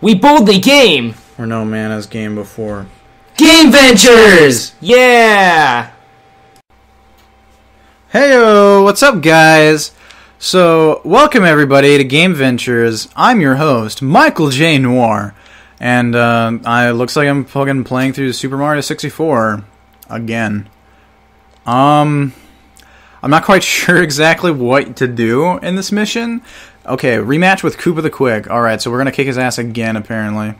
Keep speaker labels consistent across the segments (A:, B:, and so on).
A: We boldly game!
B: Or no man has game before.
A: Game Ventures! Yeah!
B: Heyo, what's up, guys? So, welcome everybody to Game Ventures. I'm your host, Michael J. Noir, and uh, I looks like I'm fucking playing through Super Mario 64 again. Um, I'm not quite sure exactly what to do in this mission. Okay, rematch with Koopa the Quick. All right, so we're gonna kick his ass again, apparently.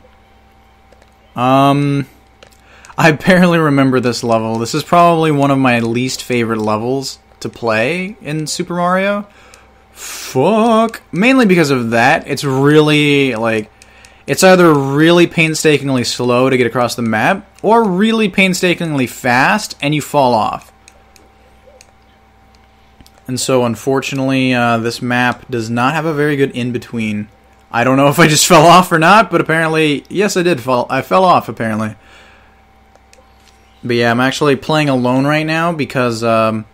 B: Um, I barely remember this level. This is probably one of my least favorite levels to play in Super Mario. Fuck. Mainly because of that. It's really, like, it's either really painstakingly slow to get across the map, or really painstakingly fast, and you fall off. And so, unfortunately, uh, this map does not have a very good in between. I don't know if I just fell off or not, but apparently, yes, I did fall. I fell off apparently. But yeah, I'm actually playing alone right now because um,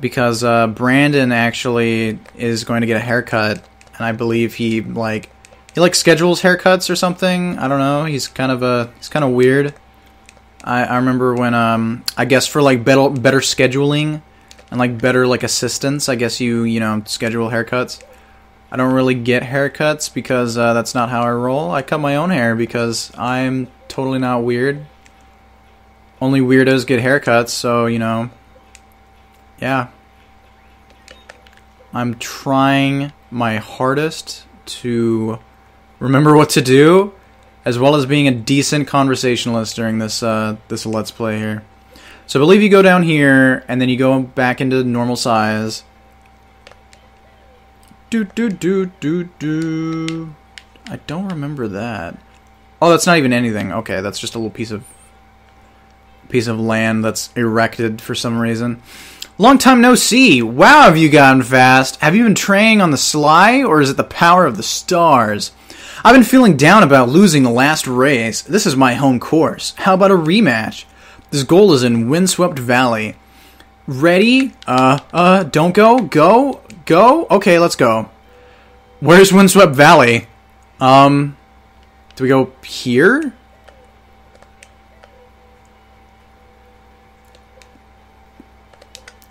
B: because uh, Brandon actually is going to get a haircut, and I believe he like he like schedules haircuts or something. I don't know. He's kind of a he's kind of weird. I, I remember when um I guess for like better better scheduling and like better like assistance, I guess you you know schedule haircuts. I don't really get haircuts because uh, that's not how I roll. I cut my own hair because I'm totally not weird. Only weirdos get haircuts, so you know. Yeah. I'm trying my hardest to remember what to do, as well as being a decent conversationalist during this uh, this let's play here. So I believe you go down here, and then you go back into normal size. Do do do do do. I don't remember that. Oh, that's not even anything. Okay, that's just a little piece of piece of land that's erected for some reason. Long time no see. Wow, have you gotten fast? Have you been training on the sly, or is it the power of the stars? I've been feeling down about losing the last race. This is my home course. How about a rematch? This goal is in Windswept Valley. Ready? Uh, uh, don't go? Go? Go? Okay, let's go. Where's Windswept Valley? Um, do we go here?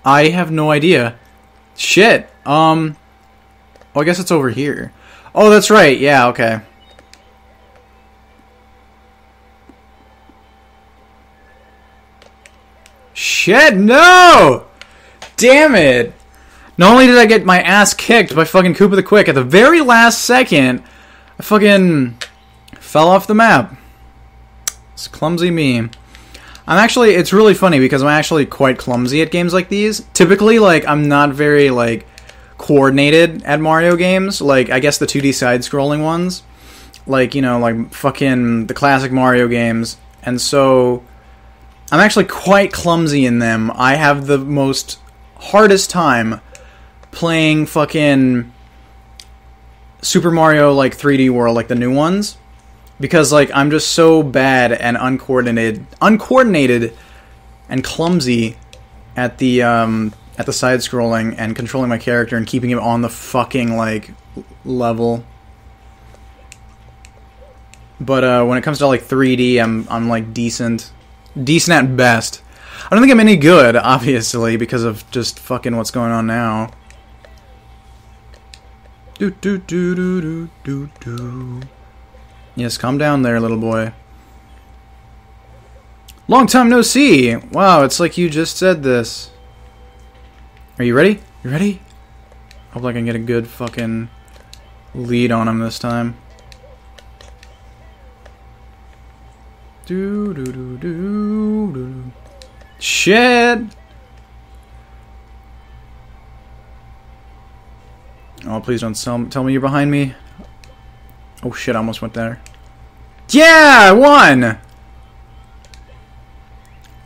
B: I have no idea. Shit. Um, oh, I guess it's over here. Oh, that's right. Yeah, okay. Shit, no! Damn it! Not only did I get my ass kicked by fucking Koopa the Quick at the very last second, I fucking fell off the map. It's clumsy me. I'm actually, it's really funny because I'm actually quite clumsy at games like these. Typically, like, I'm not very, like, coordinated at Mario games. Like, I guess the 2D side scrolling ones. Like, you know, like fucking the classic Mario games. And so, I'm actually quite clumsy in them. I have the most hardest time playing fucking Super Mario like 3D World, like the new ones, because like I'm just so bad and uncoordinated, uncoordinated, and clumsy at the um, at the side scrolling and controlling my character and keeping him on the fucking like level. But uh, when it comes to like 3D, I'm I'm like decent decent at best. I don't think I'm any good, obviously, because of just fucking what's going on now. Do do do do do do do. Yes, calm down there, little boy. Long time no see. Wow, it's like you just said this. Are you ready? You ready? Hope I can get a good fucking lead on him this time. Do do do do do. Shit. Oh, please don't tell, tell me you're behind me. Oh shit, I almost went there. Yeah, I won!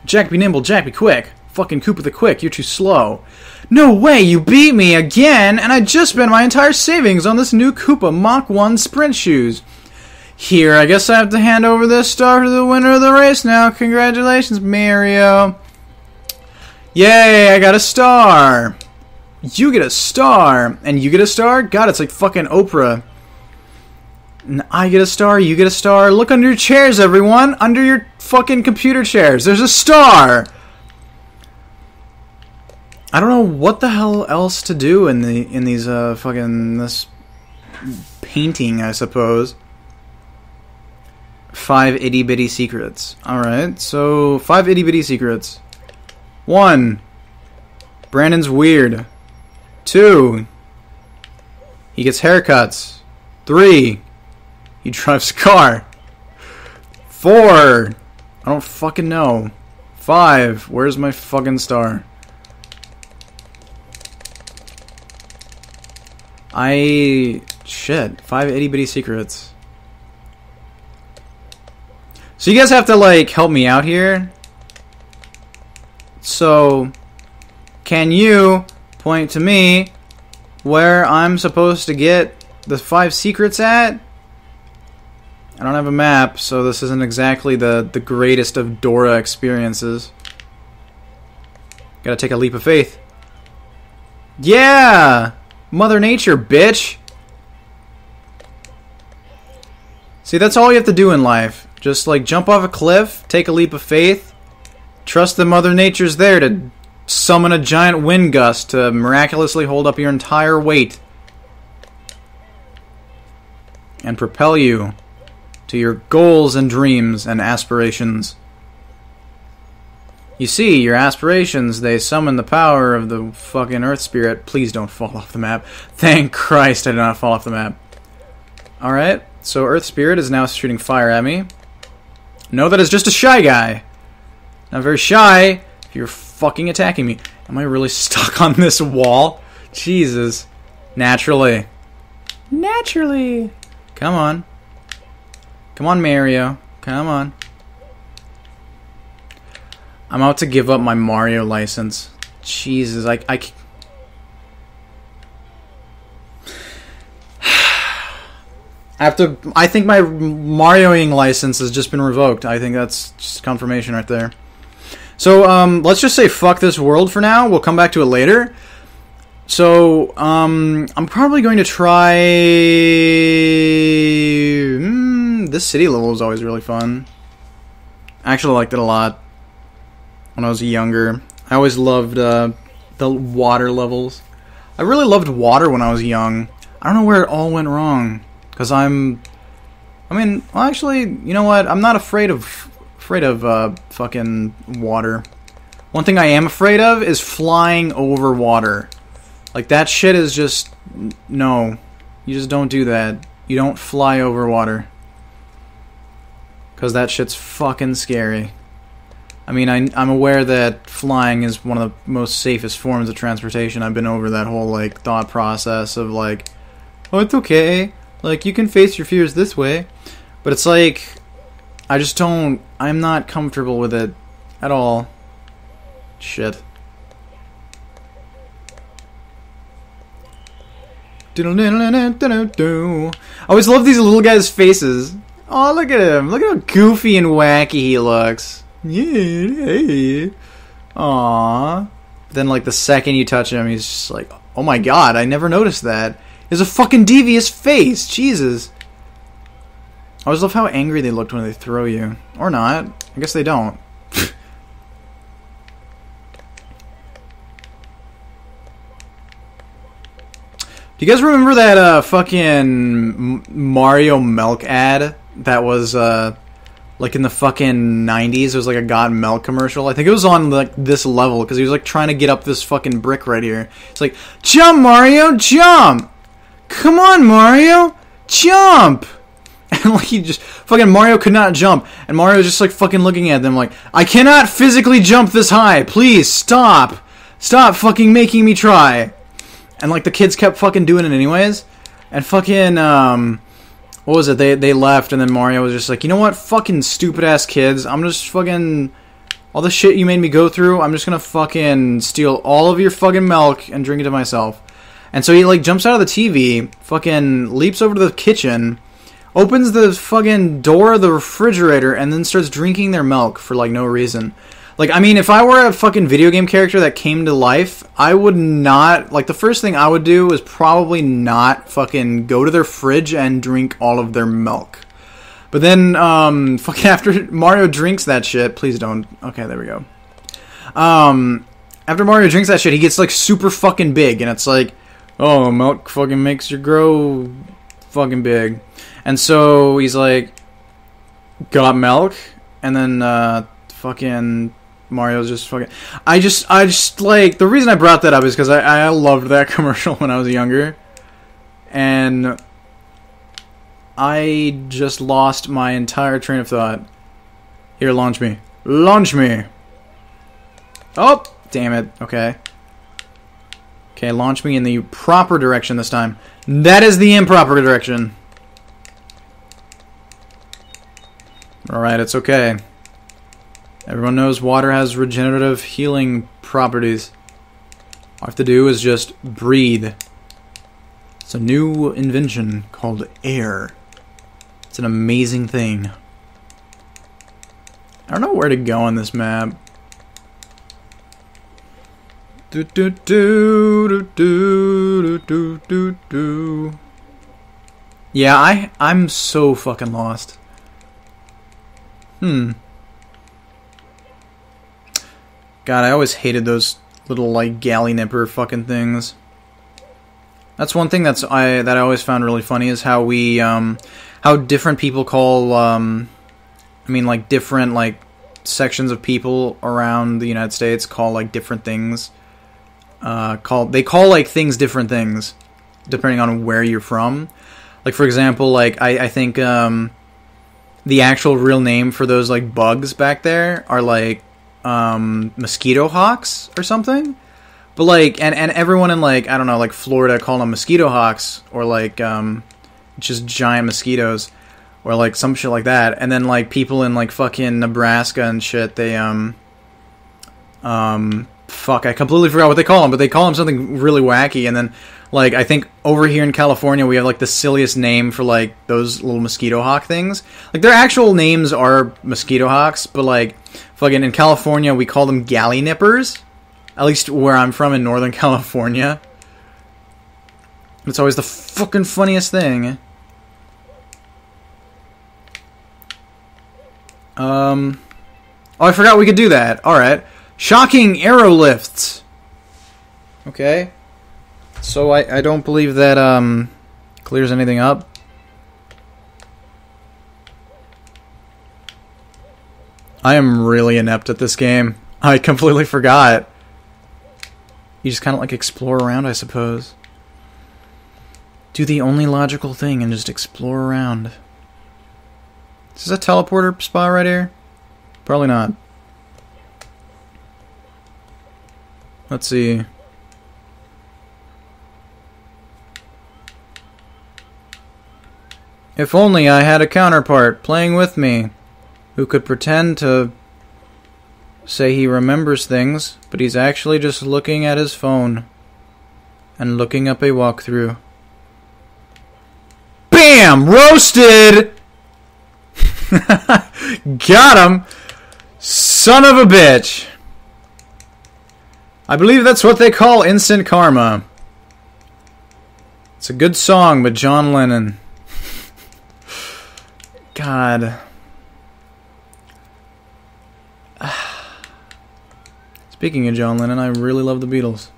B: Jack be nimble, Jack be quick. Fucking Koopa the Quick, you're too slow. No way, you beat me again, and I just spent my entire savings on this new Koopa Mach 1 sprint shoes. Here, I guess I have to hand over this star to the winner of the race now. Congratulations, Mario. Yay, I got a star. You get a star. And you get a star? God, it's like fucking Oprah. And I get a star, you get a star. Look under your chairs, everyone! Under your fucking computer chairs, there's a star! I don't know what the hell else to do in the in these uh fucking this painting, I suppose. Five itty bitty secrets. Alright, so five itty bitty secrets. One. Brandon's weird. Two. He gets haircuts. Three. He drives a car. Four. I don't fucking know. Five. Where's my fucking star? I shit. Five itty bitty secrets. So you guys have to like help me out here. So can you point to me where I'm supposed to get the five secrets at? I don't have a map, so this isn't exactly the, the greatest of Dora experiences. Gotta take a leap of faith. Yeah! Mother Nature, bitch! See, that's all you have to do in life. Just, like, jump off a cliff, take a leap of faith, trust that Mother Nature's there to summon a giant wind gust to miraculously hold up your entire weight and propel you to your goals and dreams and aspirations. You see, your aspirations, they summon the power of the fucking Earth Spirit. Please don't fall off the map. Thank Christ I did not fall off the map. Alright, so Earth Spirit is now shooting fire at me. No, that is just a shy guy. Not very shy if you're fucking attacking me. Am I really stuck on this wall? Jesus. Naturally. Naturally. Come on. Come on, Mario. Come on. I'm about to give up my Mario license. Jesus, I, I, I. I think my Marioing license has just been revoked. I think that's just confirmation right there. So um, let's just say fuck this world for now. We'll come back to it later. So um, I'm probably going to try. Mm, this city level is always really fun. I actually liked it a lot when I was younger. I always loved uh, the water levels. I really loved water when I was young. I don't know where it all went wrong because I'm. I mean, well, actually, you know what? I'm not afraid of afraid of uh, fucking water. One thing I am afraid of is flying over water. Like that shit is just no. You just don't do that. You don't fly over water. Cause that shit's fucking scary. I mean, I, I'm aware that flying is one of the most safest forms of transportation. I've been over that whole like thought process of like, oh, it's okay. Like you can face your fears this way, but it's like I just don't. I'm not comfortable with it at all. Shit. I always love these little guys' faces. Oh, look at him. Look at how goofy and wacky he looks. Aww. Then, like, the second you touch him, he's just like, oh my god, I never noticed that. Has a fucking devious face. Jesus. I always love how angry they looked when they throw you. Or not. I guess they don't. Do you guys remember that uh, fucking Mario Milk ad that was uh, like in the fucking 90s? It was like a Got Milk commercial. I think it was on like this level because he was like trying to get up this fucking brick right here. It's like, jump, Mario, jump! Come on, Mario, jump! And like he just fucking Mario could not jump, and Mario was just like fucking looking at them like, I cannot physically jump this high. Please stop, stop fucking making me try and like the kids kept fucking doing it anyways. And fucking um, what was it? They they left, and then Mario was just like, you know what, fucking stupid ass kids. I'm just fucking all the shit you made me go through. I'm just gonna fucking steal all of your fucking milk and drink it to myself. And so he like jumps out of the TV, fucking leaps over to the kitchen, opens the fucking door of the refrigerator, and then starts drinking their milk for like no reason. Like, I mean, if I were a fucking video game character that came to life, I would not. Like, the first thing I would do is probably not fucking go to their fridge and drink all of their milk. But then, um, fucking after Mario drinks that shit, please don't. Okay, there we go. Um, after Mario drinks that shit, he gets like super fucking big, and it's like, oh, milk fucking makes you grow fucking big. And so he's like, got milk, and then uh, fucking Mario's just fucking. I just, I just like the reason I brought that up is because I, I loved that commercial when I was younger, and I just lost my entire train of thought. Here, launch me, launch me. Oh, damn it. Okay. Okay, launch me in the proper direction this time. That is the improper direction. Alright, it's okay. Everyone knows water has regenerative healing properties. All I have to do is just breathe. It's a new invention called air. It's an amazing thing. I don't know where to go on this map. Do do do do do do do do. Yeah, I I'm so fucking lost. Hmm. God, I always hated those little like gallinipper fucking things. That's one thing that's I that I always found really funny is how we um how different people call um I mean like different like sections of people around the United States call like different things uh, call they call like things different things depending on where you're from. Like for example, like I, I think um, the actual real name for those like bugs back there are like um, mosquito hawks or something. But like and, and everyone in like I don't know like Florida call them mosquito hawks or like um, just giant mosquitoes or like some shit like that. And then like people in like fucking Nebraska and shit they um um fuck, I completely forgot what they call them, but they call them something really wacky. And then, like, I think over here in California, we have like the silliest name for like those little mosquito hawk things. Like, their actual names are mosquito hawks, but like, fucking in California, we call them gallinippers. At least where I'm from in Northern California. It's always the fucking funniest thing. Um. Oh, I forgot we could do that. Alright. Shocking arrow lifts. Okay. So I, I don't believe that um clears anything up. I am really inept at this game. I completely forgot. You just kind of like explore around, I suppose. Do the only logical thing and just explore around. Is this a teleporter spot right here? Probably not. Let's see. If only I had a counterpart playing with me who could pretend to say he remembers things, but he's actually just looking at his phone and looking up a walkthrough. BAM! Roasted! Got him! Son of a bitch! I believe that's what they call instant karma. It's a good song, but John Lennon. God. Speaking of John Lennon, I really love the Beatles.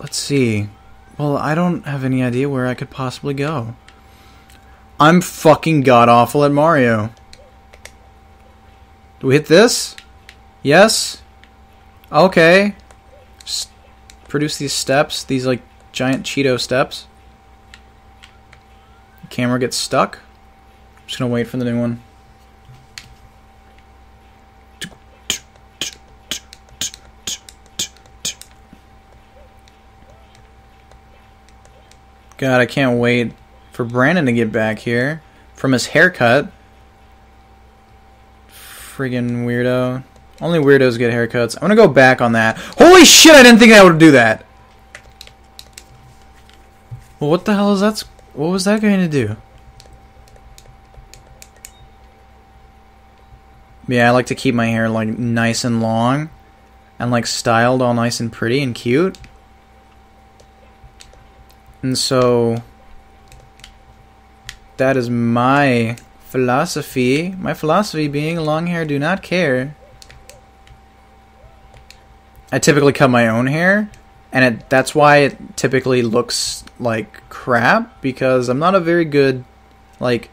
B: Let's see. Well, I don't have any idea where I could possibly go. I'm fucking god awful at Mario. Do we hit this? Yes? Okay. Just produce these steps, these like giant Cheeto steps. The camera gets stuck. I'm just gonna wait for the new one. God, I can't wait for Brandon to get back here from his haircut friggin' weirdo. Only weirdos get haircuts. I'm gonna go back on that. Holy shit, I didn't think I would do that! Well, what the hell is that? What was that going to do? Yeah, I like to keep my hair like nice and long and like styled all nice and pretty and cute. And so that is my philosophy. My philosophy being long hair do not care. I typically cut my own hair and it that's why it typically looks like crap because I'm not a very good like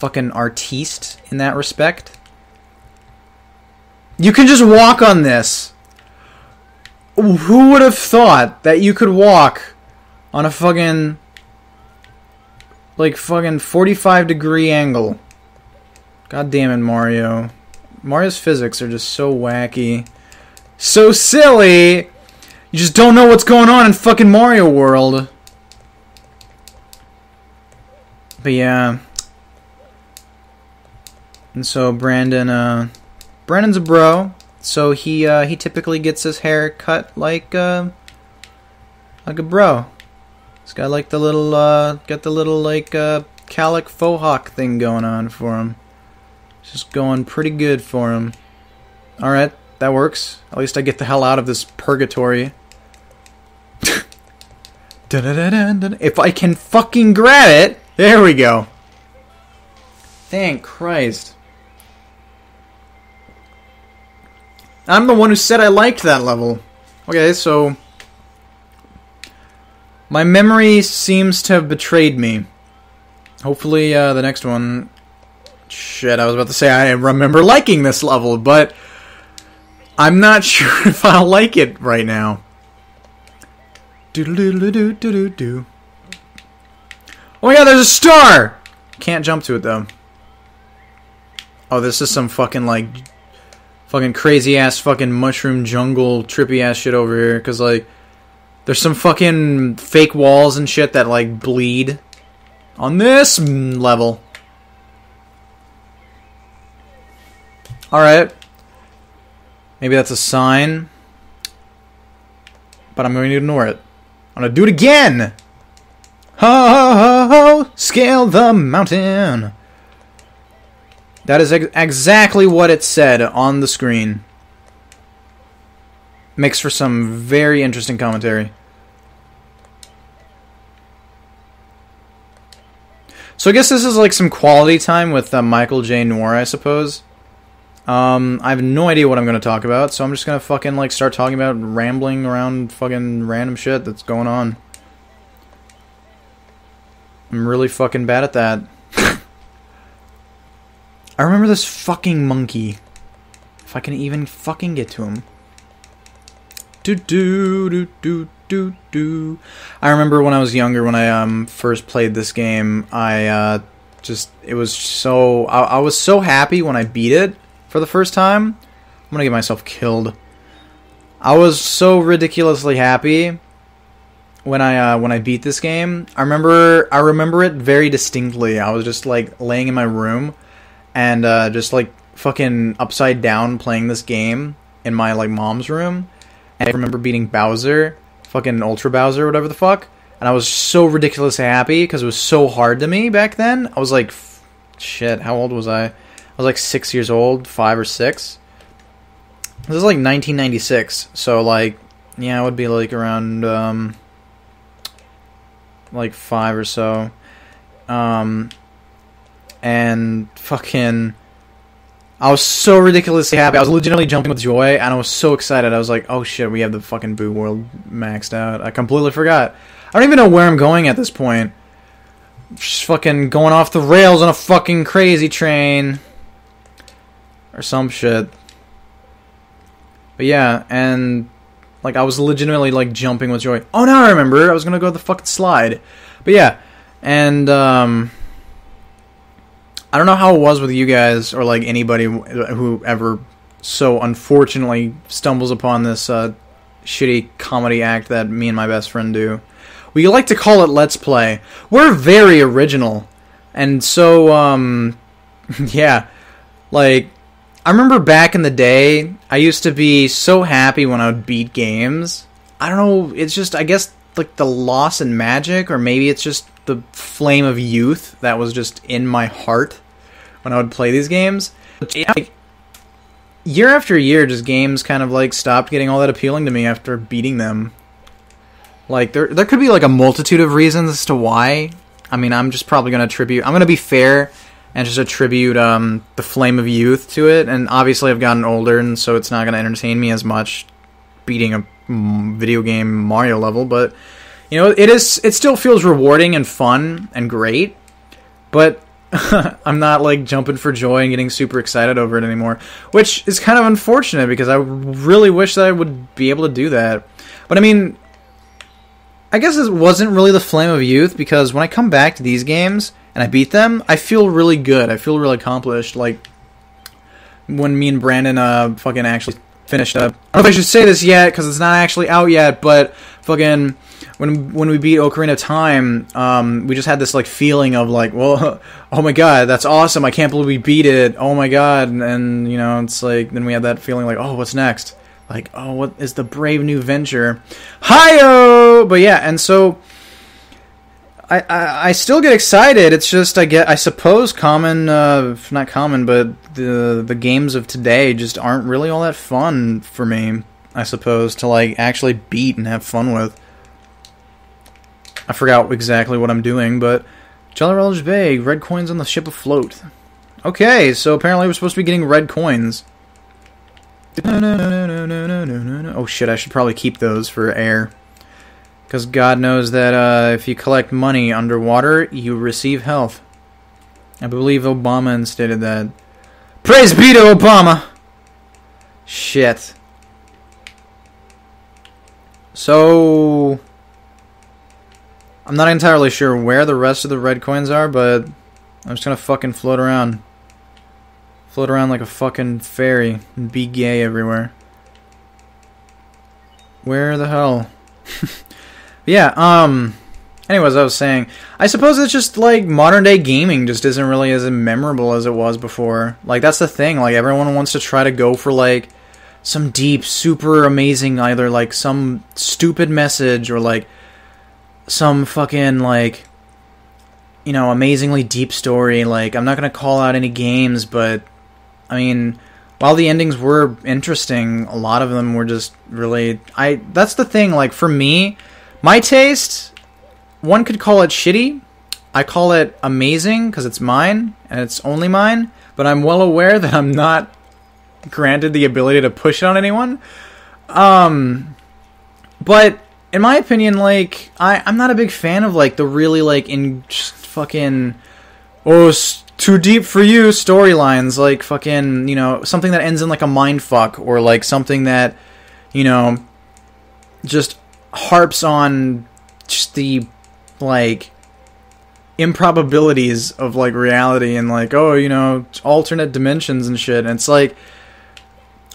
B: fucking artiste in that respect. You can just walk on this. Who would have thought that you could walk on a fucking like fucking 45 degree angle? God damn it, Mario. Mario's physics are just so wacky. So silly! You just don't know what's going on in fucking Mario World. But yeah. And so Brandon, uh, Brandon's a bro, so he uh, he typically gets his hair cut like uh, like a bro. He's got like the little uh, got the little like uh, calic faux hawk thing going on for him. It's just going pretty good for him. All right, that works. At least I get the hell out of this purgatory. if I can fucking grab it, there we go. Thank Christ. I'm the one who said I liked that level. Okay, so my memory seems to have betrayed me. Hopefully, uh, the next one. Shit, I was about to say I remember liking this level, but I'm not sure if I'll like it right now. Do do do do do do do. Oh my god, there's a star! Can't jump to it though. Oh, this is some fucking like fucking crazy ass fucking mushroom jungle trippy ass shit over here cuz like there's some fucking fake walls and shit that like bleed on this level. All right. Maybe that's a sign. But I'm going to ignore it. I'm going to do it again. Ho ho ho ho! Scale the mountain. That is ex exactly what it said on the screen. Makes for some very interesting commentary. So I guess this is like some quality time with uh, Michael J. Noir, I suppose. Um, I have no idea what I'm going to talk about, so I'm just going to fucking like start talking about rambling around fucking random shit that's going on. I'm really fucking bad at that. I remember this fucking monkey. If I can even fucking get to him. Do do do do do do. I remember when I was younger, when I um first played this game, I uh just it was so I, I was so happy when I beat it for the first time. I'm gonna get myself killed. I was so ridiculously happy when I uh, when I beat this game. I remember I remember it very distinctly. I was just like laying in my room and uh, just like fucking upside down playing this game in my like mom's room. And I remember beating Bowser, fucking Ultra Bowser, whatever the fuck. And I was so ridiculously happy because it was so hard to me back then. I was like, shit, how old was I? I was like six years old, five or six. This is like 1996, so like, yeah, it would be like around um, like five or so. Um, and fucking I was so ridiculously happy. I was legitimately jumping with joy, and I was so excited. I was like, "Oh shit, we have the fucking Boo World maxed out." I completely forgot. I don't even know where I'm going at this point. Just fucking going off the rails on a fucking crazy train, or some shit. But yeah, and like I was legitimately like jumping with joy. Oh, now I remember. I was gonna go to the fucking slide. But yeah, and um I don't know how it was with you guys or like anybody who ever so unfortunately stumbles upon this uh, shitty comedy act that me and my best friend do. We like to call it Let's Play. We're very original. And so, um, yeah, like, I remember back in the day, I used to be so happy when I would beat games. I don't know, it's just, I guess, like the loss and magic, or maybe it's just the flame of youth that was just in my heart when I would play these games. year after year, just games kind of like stopped getting all that appealing to me after beating them. Like there, there could be like a multitude of reasons as to why. I mean, I'm just probably gonna attribute. I'm gonna be fair and just attribute um, the flame of youth to it. And obviously, I've gotten older, and so it's not gonna entertain me as much beating a video game Mario level. But you know, it is. It still feels rewarding and fun and great. But I'm not like jumping for joy and getting super excited over it anymore, which is kind of unfortunate because I really wish that I would be able to do that. But I mean, I guess it wasn't really the flame of youth because when I come back to these games and I beat them, I feel really good. I feel really accomplished. Like when me and Brandon uh fucking actually finished up. I don't know if I should say this yet because it's not actually out yet, but fucking when when we beat Ocarina of Time, um, we just had this like feeling of like, well, oh my god, that's awesome! I can't believe we beat it. Oh my god, and, you know, it's like then we had that feeling like, oh, what's next? Like, oh, what is the brave new venture? Hiyo! But yeah, and so I, I, I still get excited. It's just I get I suppose common uh, not common, but the the games of today just aren't really all that fun for me. I suppose to like actually beat and have fun with. I forgot exactly what I'm doing, but Jolly Relish Bay, red coins on the ship afloat. Okay, so apparently we're supposed to be getting red coins. Oh shit, I should probably keep those for air. Because God knows that uh, if you collect money underwater, you receive health. I believe Obama instated that. Praise be to Obama! Shit. So. I'm not entirely sure where the rest of the red coins are, but I'm just gonna fucking float around. Float around like a fucking fairy and be gay everywhere. Where the hell? yeah, um anyways, I was saying, I suppose it's just like modern day gaming just isn't really as memorable as it was before. Like that's the thing, like everyone wants to try to go for like some deep, super amazing either like some stupid message or like some fucking like you know, amazingly deep story. Like I'm not going to call out any games, but I mean, while the endings were interesting, a lot of them were just really I that's the thing like for me, my taste one could call it shitty. I call it amazing because it's mine and it's only mine, but I'm well aware that I'm not granted the ability to push it on anyone. Um but in my opinion, like I, I'm not a big fan of like the really like in just fucking oh too deep for you storylines like fucking you know something that ends in like a mind fuck or like something that you know just harps on just the like improbabilities of like reality and like oh you know alternate dimensions and shit. And it's like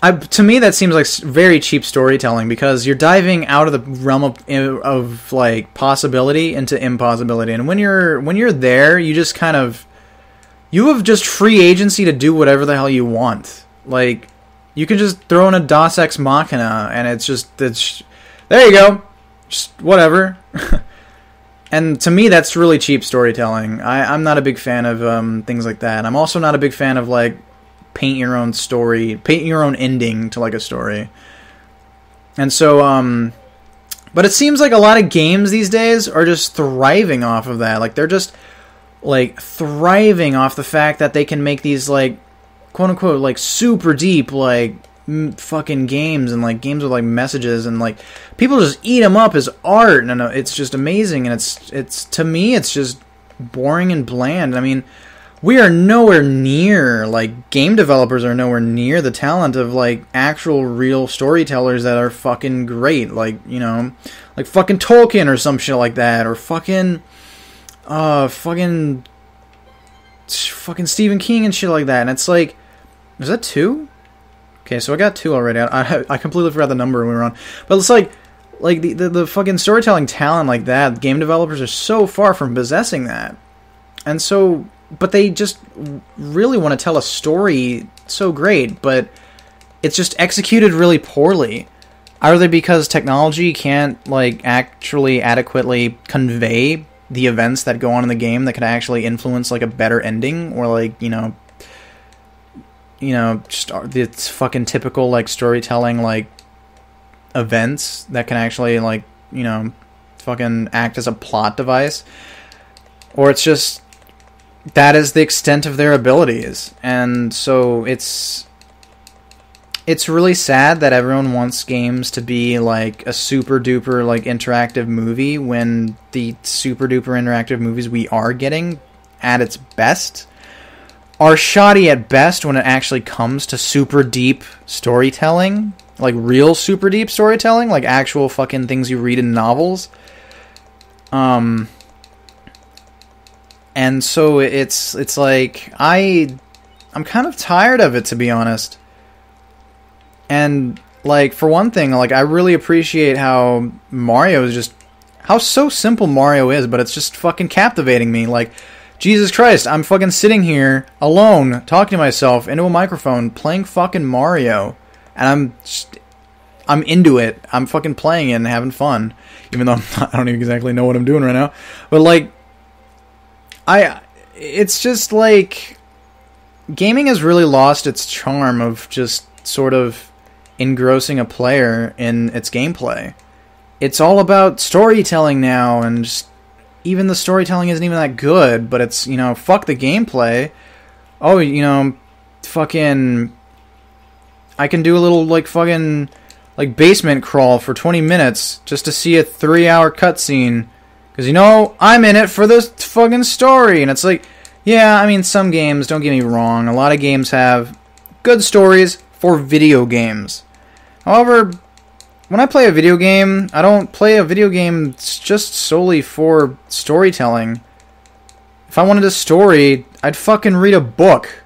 B: I, to me that seems like very cheap storytelling because you're diving out of the realm of, of like possibility into impossibility and when you're when you're there you just kind of you have just free agency to do whatever the hell you want. Like you can just throw in a Deus Ex Machina, and it's just it's there you go, just whatever. and to me, that's really cheap storytelling. I, I'm not a big fan of um, things like that. I'm also not a big fan of like paint your own story, paint your own ending to like a story. And so, um, but it seems like a lot of games these days are just thriving off of that. Like they're just like thriving off the fact that they can make these like quote unquote like super deep like fucking games and like games with like messages and like people just eat them up as art and it's just amazing and it's it's to me it's just boring and bland. I mean, we are nowhere near like game developers are nowhere near the talent of like actual real storytellers that are fucking great like you know like fucking Tolkien or some shit like that or fucking uh, fucking, fucking Stephen King and shit like that. And it's like, is that two? Okay, so I got two already. I, I, completely forgot the number we were on. But it's like, like the, the, the fucking storytelling talent like that, game developers are so far from possessing that. And so, but they just really want to tell a story so great, but it's just executed really poorly. Either because technology can't like actually adequately convey the events that go on in the game that could actually influence like a better ending or like you know you know, just it's fucking typical like storytelling like events that can actually like you know fucking act as a plot device, or it's just that is the extent of their abilities, and so it's it's really sad that everyone wants games to be like a super duper like interactive movie when the super duper interactive movies we are getting at its best are shoddy at best when it actually comes to super deep storytelling like real super deep storytelling like actual fucking things you read in novels. Um and so it's it's like i i'm kind of tired of it to be honest and like for one thing, like I really appreciate how Mario is just how so simple Mario is, but it's just fucking captivating me. Like Jesus Christ, I'm fucking sitting here alone talking to myself into a microphone playing fucking Mario and I'm just, I'm into it. I'm fucking playing it and having fun, even though I'm not, I don't even exactly know what I'm doing right now. But like, I, it's just like, gaming has really lost its charm of just sort of engrossing a player in its gameplay. It's all about storytelling now, and just, even the storytelling isn't even that good. But it's you know fuck the gameplay. Oh, you know, fucking. I can do a little like fucking like basement crawl for 20 minutes just to see a three hour cutscene. Because, you know, I'm in it for the fucking story. And it's like, yeah, I mean, some games, don't get me wrong, a lot of games have good stories for video games. However, when I play a video game, I don't play a video game just solely for storytelling. If I wanted a story, I'd fucking read a book.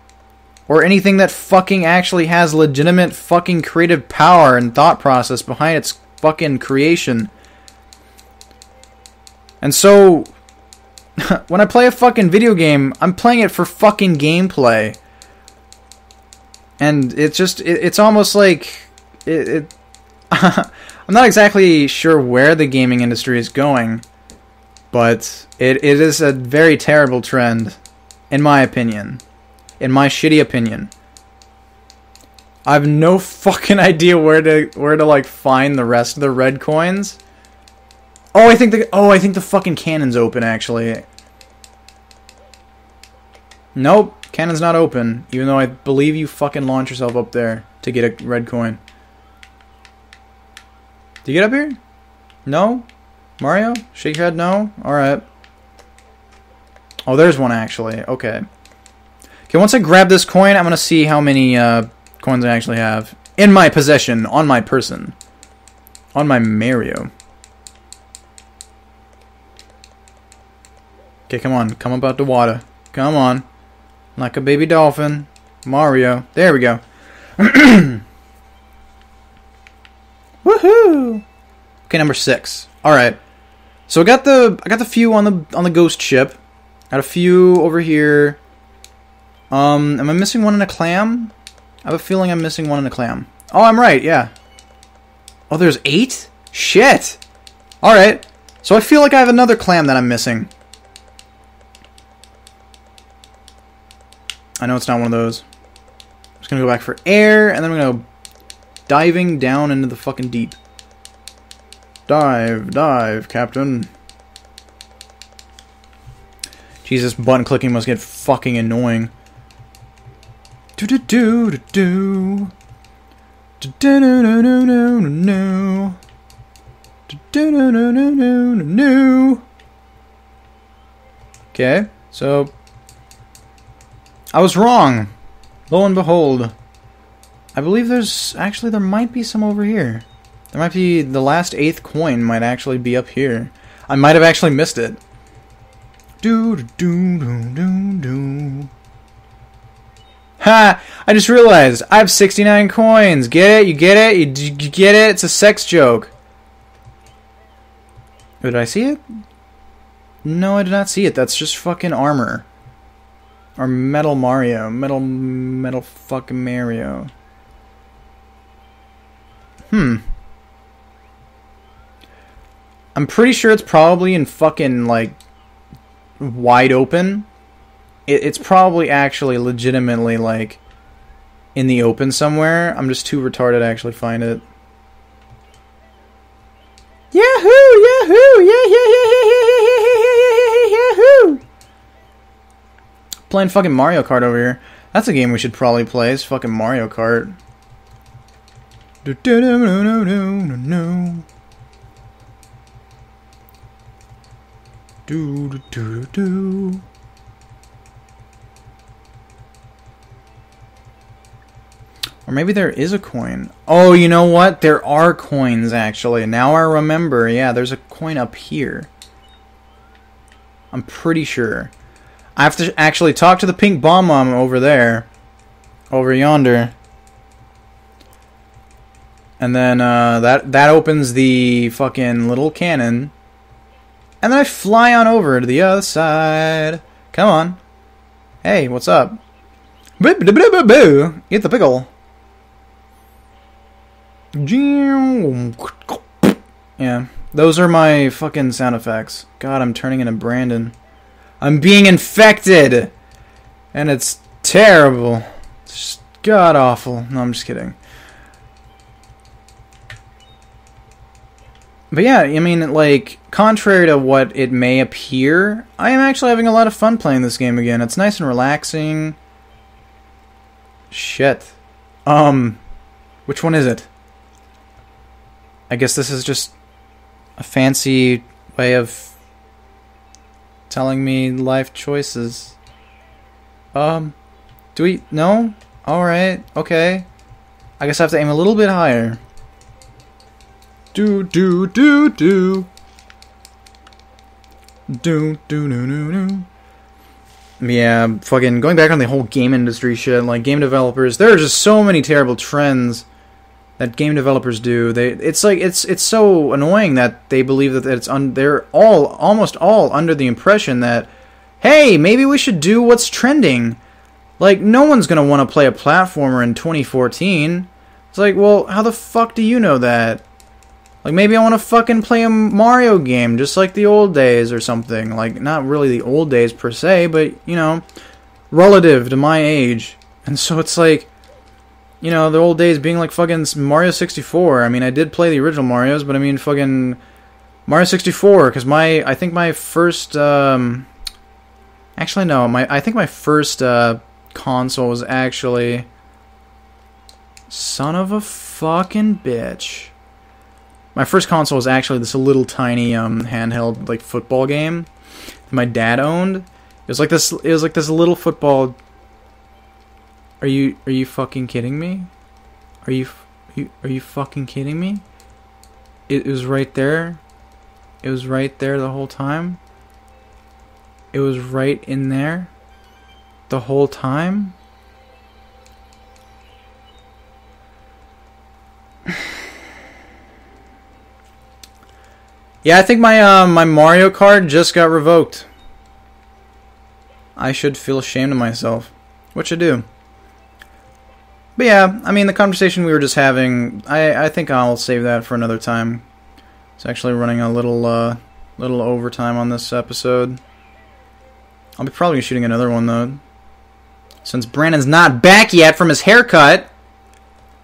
B: Or anything that fucking actually has legitimate fucking creative power and thought process behind its fucking creation. And so, when I play a fucking video game, I'm playing it for fucking gameplay. And it's just, it, it's almost like it, it I'm not exactly sure where the gaming industry is going, but it, it is a very terrible trend, in my opinion. In my shitty opinion. I have no fucking idea where to where to like find the rest of the red coins. Oh, I think the oh, I think the fucking cannon's open actually. Nope, cannon's not open, even though I believe you fucking launch yourself up there to get a red coin. Do you get up here? No? Mario? Shake your head no? Alright. Oh, there's one actually. Okay. Okay, once I grab this coin, I'm going to see how many uh, coins I actually have. In my possession, on my person. On my Mario. Okay, come on. Come up out the water. Come on. Like a baby dolphin. Mario. There we go. Woohoo! Okay, number six. All right. So I got the I got the few on the on the ghost ship. Got a few over here. Um, am I missing one in a clam? I have a feeling I'm missing one in a clam. Oh, I'm right. Yeah. Oh, there's eight. Shit. All right. So I feel like I have another clam that I'm missing. I know it's not one of those. I'm just gonna go back for air, and then I'm gonna diving down into the fucking deep. Dive, dive, Captain. Jesus, button clicking must get fucking annoying. Do do do do do. Do do do do do do do. Do do do do do do do. Okay, so I was wrong. Lo and behold, I believe there's actually there might be some over here. There might be the last eighth coin might actually be up here. I might have actually missed it. Do do do do do. Ha! I just realized I have 69 coins. Get it? You get it? You, you get it? It's a sex joke. Did I see it? No, I did not see it. That's just fucking armor. Or Metal Mario. Metal, metal fucking Mario. Hmm. I'm pretty sure it's probably in fucking like wide open. It, it's probably actually legitimately like in the open somewhere. I'm just too retarded to actually find it. Yahoo! Yahoo! Yeah, yeah, yeah, yeah, yeah, yeah, yeah, Yahoo! Playing fucking Mario Kart over here. That's a game we should probably play. It's fucking Mario Kart. Do do do do do do. Do do do do. Or maybe there is a coin. Oh, you know what? There are coins, actually. Now I remember. Yeah, there's a coin up here. I'm pretty sure. I have to actually talk to the pink bomb mom over there. Over yonder. And then uh, that that opens the fucking little cannon. And then I fly on over to the other side. Come on. Hey, what's up? Boo. Eat the pickle. Yeah, those are my fucking sound effects. God, I'm turning into Brandon. I'm being infected! And it's terrible. It's just god awful. No, I'm just kidding. But yeah, I mean, like, contrary to what it may appear, I am actually having a lot of fun playing this game again. It's nice and relaxing. Shit. Um, which one is it? I guess this is just a fancy way of telling me life choices. Um, do we? No? Alright, okay. I guess I have to aim a little bit higher. Do, do, do, do. Do, do, do, do, do. Yeah, fucking going back on the whole game industry shit, like game developers, there are just so many terrible trends that game developers do. They it's like it's it's so annoying that they believe that it's un, they're all almost all under the impression that hey, maybe we should do what's trending. Like no one's going to want to play a platformer in 2014. It's like, well, how the fuck do you know that? Like maybe I want to fucking play a Mario game just like the old days or something. Like not really the old days per se, but you know, relative to my age. And so it's like you know, the old days being like fucking Mario 64. I mean, I did play the original Mario's, but I mean fucking Mario 64 cuz my I think my first um actually no, my I think my first uh console was actually son of a fucking bitch. My first console was actually this little tiny um handheld like football game my dad owned. It was like this it was like this little football are you are you fucking kidding me? Are you are you, are you fucking kidding me? It was right there. It was right there the whole time. It was right in there the whole time. yeah, I think my uh, my Mario card just got revoked. I should feel ashamed of myself, which I do. But yeah, I mean, the conversation we were just having, I, I think I'll save that for another time. It's actually running a little, uh, little overtime on this episode. I'll be probably shooting another one, though. Since Brandon's not back yet from his haircut.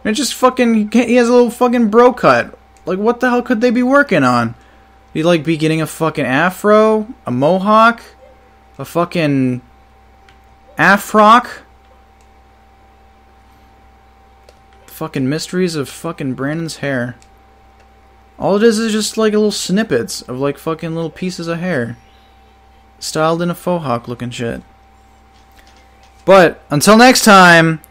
B: It just fucking, he has a little fucking bro cut. Like, what the hell could they be working on? He'd, like, be getting a fucking afro, a mohawk, a fucking afrock. Fucking mysteries of fucking Brandon's hair. All it is is just like little snippets of like fucking little pieces of hair. Styled in a faux hawk looking shit. But until next time,